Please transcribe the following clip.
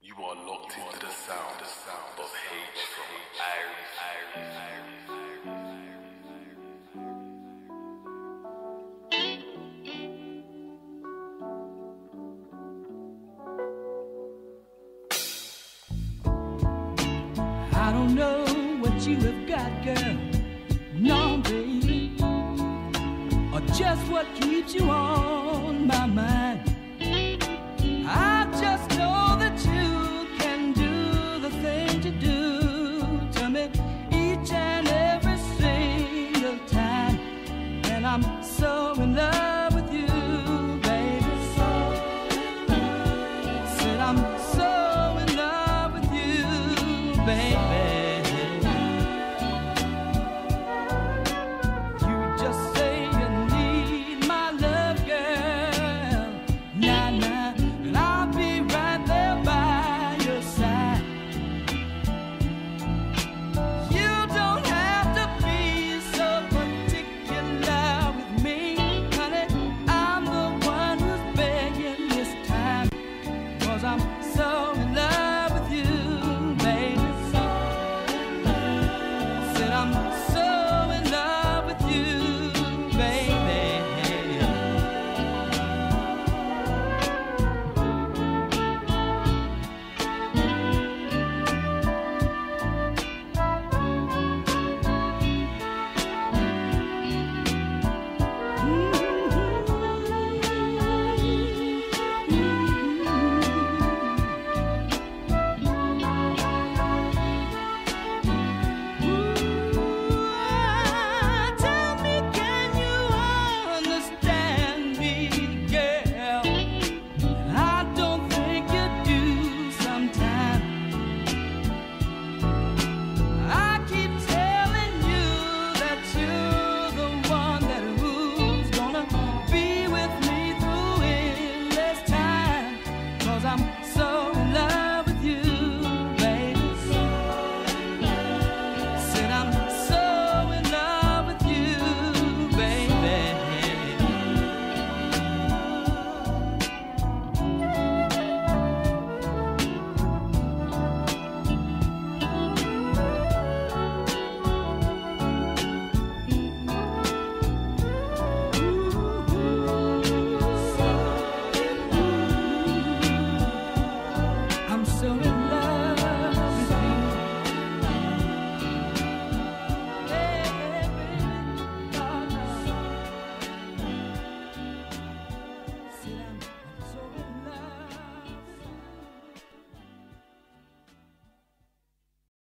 You are locked into the, sound, the sound of H from Iris. I don't know what you have got, girl. No, baby. Or just what keeps you on my mind.